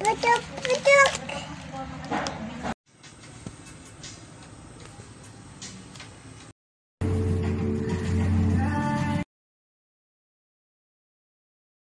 Put up, put up.